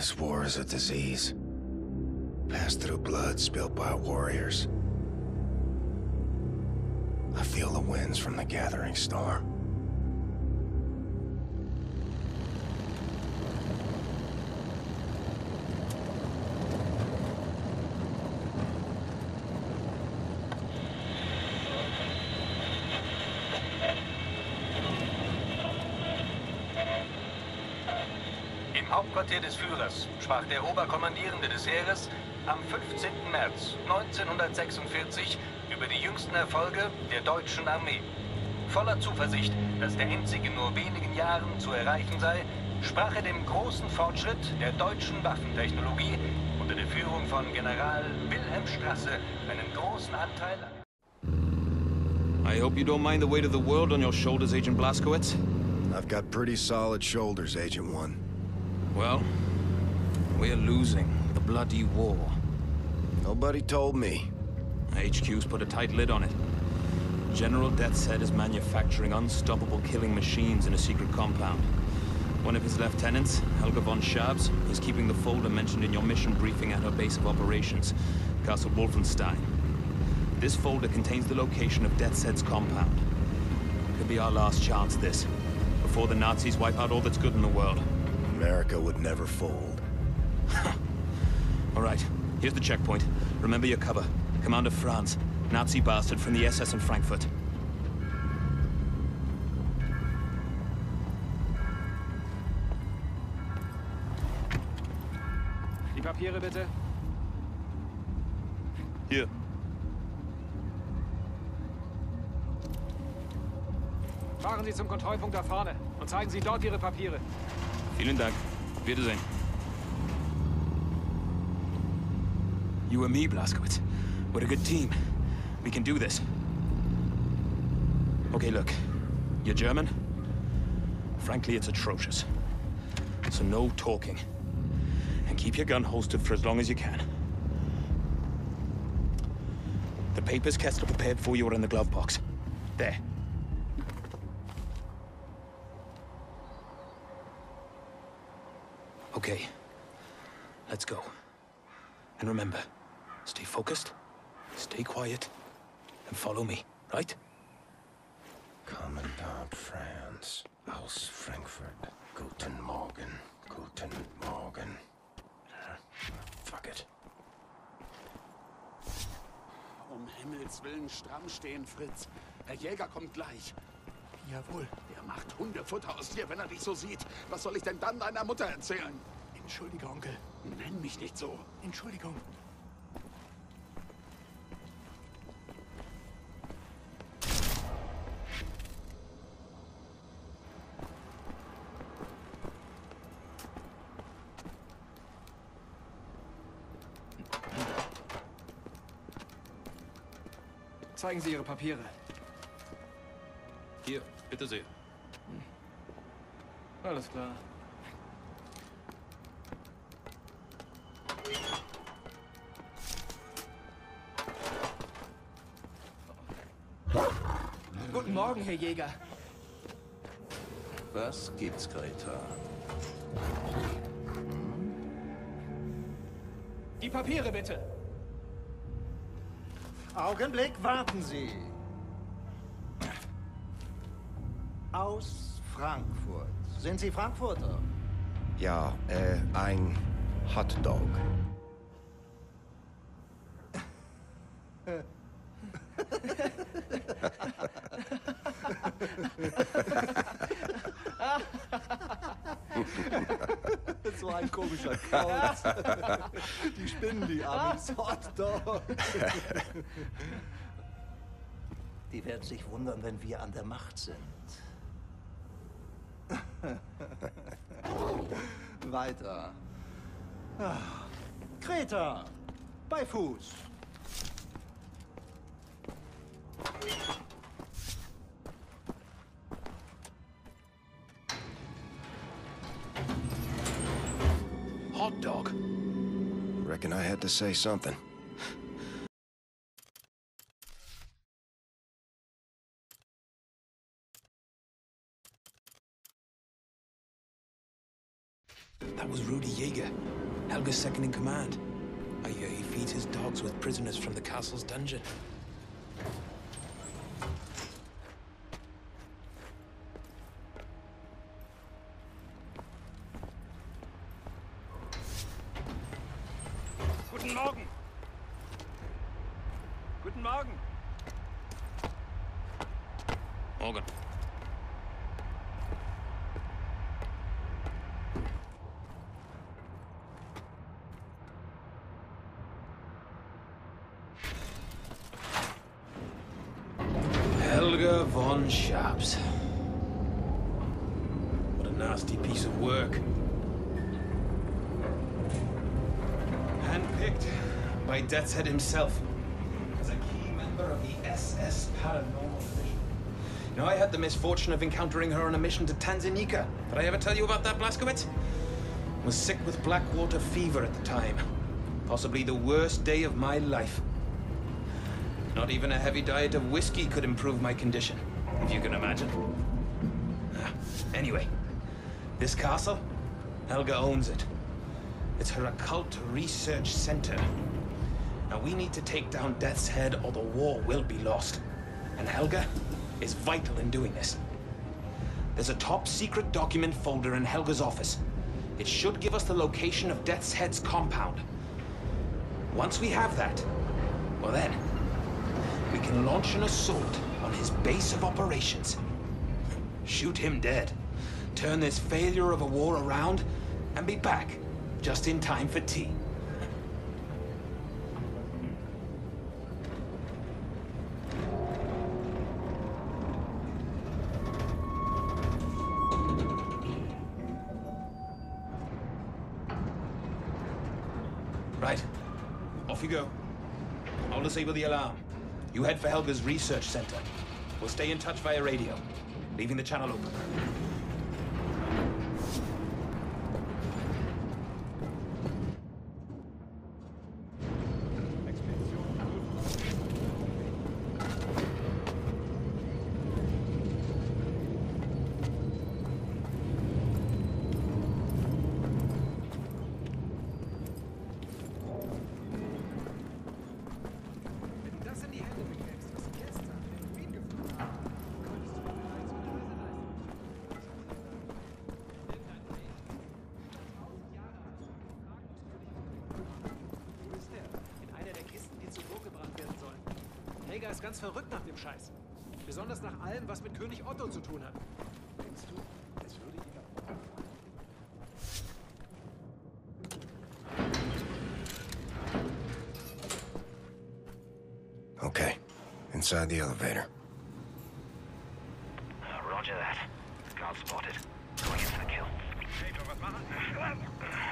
This war is a disease. Passed through blood spilled by warriors. I feel the winds from the gathering storm. Hauptquartier des Führers sprach der Oberkommandierende des Heeres am 15. März 1946 über die jüngsten Erfolge der deutschen Armee. Voller Zuversicht, dass der in nur wenigen Jahren zu erreichen sei, sprach er dem großen Fortschritt der deutschen Waffentechnologie unter der Führung von General Wilhelm Strasse einen großen Anteil I hope you don't mind the weight of the world on your shoulders, Agent Blaskowitz. I've got pretty solid shoulders, Agent One. Well, we're losing the bloody war. Nobody told me. HQ's put a tight lid on it. General Deathshead is manufacturing unstoppable killing machines in a secret compound. One of his lieutenants, Helga von Schabbs, is keeping the folder mentioned in your mission briefing at her base of operations, Castle Wolfenstein. This folder contains the location of Deathshead's compound. Could be our last chance, this. Before the Nazis wipe out all that's good in the world. America would never fold. All right, here's the checkpoint. Remember your cover. Commander Franz, Nazi bastard from the SS in Frankfurt. Die Papiere bitte. Hier. Fahren Sie zum Kontrollpunkt da vorne und zeigen Sie dort Ihre Papiere. Vielen Dank. Wiedersehen. You and me, Blaskowitz. We're a good team. We can do this. Okay, look. You're German? Frankly, it's atrocious. So no talking. And keep your gun holstered for as long as you can. The papers Kessler prepared for you are in the glove box. There. Okay. Let's go. And remember, stay focused, stay quiet, and follow me, right? Commandant Franz aus Frankfurt. Guten Morgen. Guten Morgen. Fuck it. Um Himmels Willen stramm stehen, Fritz. Herr Jäger kommt gleich. Jawohl. Er macht Hundefutter aus dir, wenn er dich so sieht. Was soll ich denn dann deiner Mutter erzählen? Entschuldige, Onkel. Nenn mich nicht so. Entschuldigung. Zeigen Sie Ihre Papiere. Hier, bitte sehr. Alles klar. Guten Morgen, Herr Jäger. Was gibt's, Greta? Die Papiere bitte. Augenblick, warten Sie. Aus Frankfurt. Sind Sie Frankfurter? Ja, äh, ein Hotdog. So ein komischer Kauz. Die spinnen die Amis. Hotdog. Die werden sich wundern, wenn wir an der Macht sind. Weiter. Ah, Kreta. Bei Fuß. Reckon I had to say something. That was Rudi Jäger, Helga's second in command. I hear he feeds his dogs with prisoners from the castle's dungeon. Guten Morgen. Guten Morgen. Morgan. Helga von Schabbs. What a nasty piece of work. Handpicked by Deathshead himself as a key member of the SS Paranormal Division. You know, I had the misfortune of encountering her on a mission to Tanzania. Did I ever tell you about that, Blaskowitz? Was sick with blackwater fever at the time. Possibly the worst day of my life. Not even a heavy diet of whiskey could improve my condition, if you can imagine. Ah, Anyway, this castle, Helga owns it. It's her occult research center. Now we need to take down Deathshead or the war will be lost. And Helga is vital in doing this. There's a top secret document folder in Helga's office. It should give us the location of Deathshead's compound. Once we have that, well then, we can launch an assault on his base of operations. Shoot him dead. Turn this failure of a war around, and be back just in time for tea. Go. I'll disable the alarm. You head for Helga's research center. We'll stay in touch via radio, leaving the channel open. Ist ganz verrückt nach dem Scheiß. Besonders nach allem, was mit König Otto zu tun hat. Denkst du, es würde ihn Okay, inside the elevator. Roger that. Guard spotted. Going in for the kill. There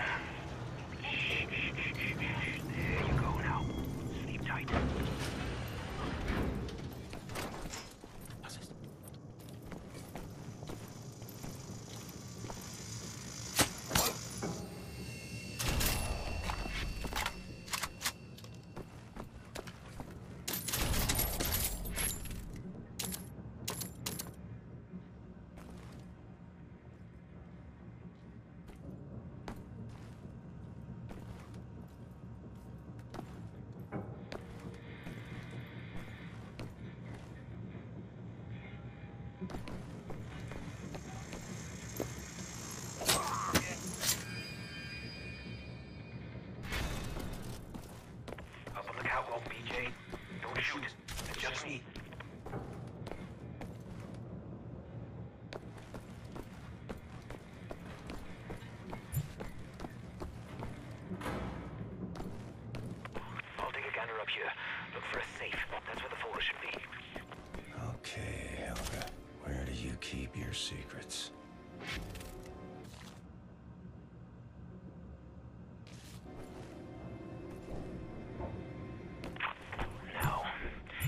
your secrets?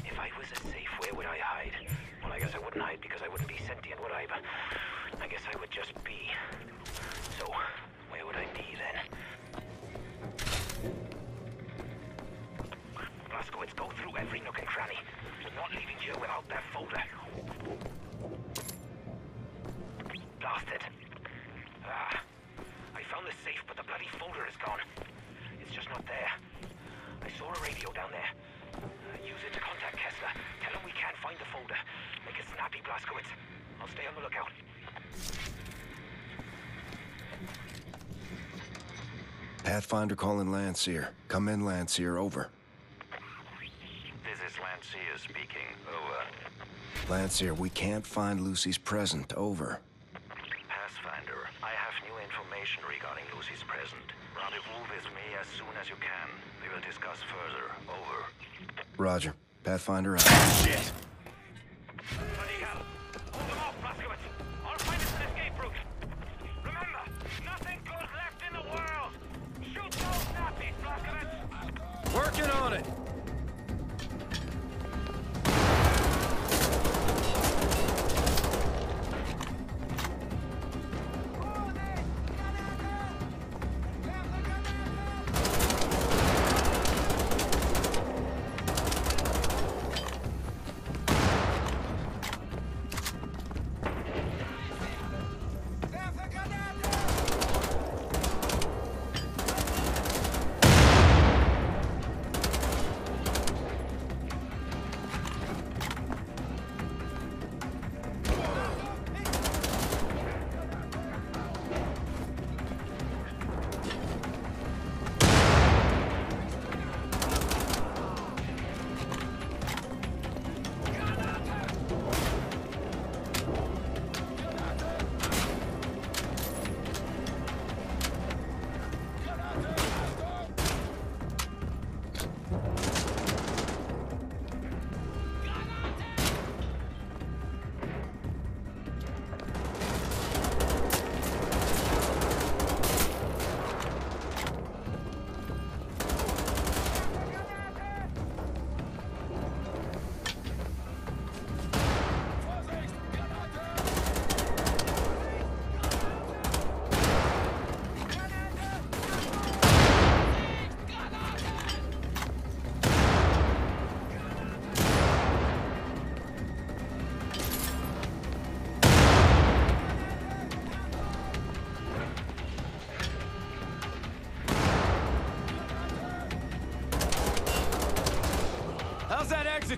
If I was safe, where would I hide? Well, I guess I wouldn't hide because I wouldn't be sentient, would I? But I guess I would just be. So, where would I be then? Blaskowitz, go through every nook and cranny. We're not leaving here without that folder. Pathfinder calling Landseer. Come in, Landseer. Over. This is Landseer speaking. Over. Landseer, we can't find Lucy's present. Over. Pathfinder, I have new information regarding Lucy's present. Rendezvous with me as soon as you can. We will discuss further. Over. Roger. Pathfinder out. Shit! Working on it!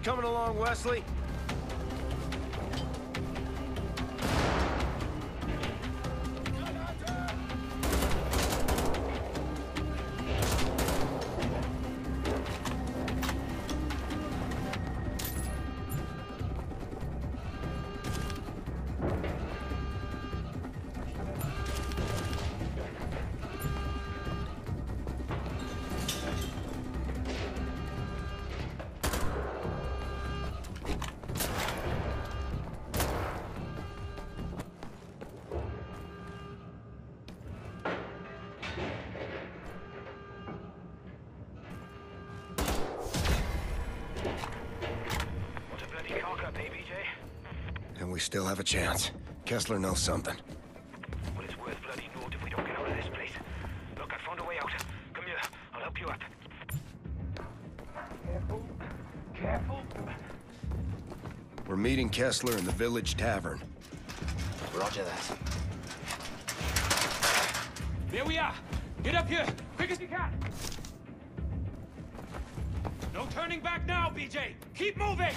Coming along, Wesley? Still have a chance. Kessler knows something. Well, it's worth bloody naught if we don't get out of this place. Look, I found a way out. Come here, I'll help you up. Careful. Careful. We're meeting Kessler in the village tavern. Roger that. There we are! Get up here! Quick as you can! No turning back now, BJ! Keep moving!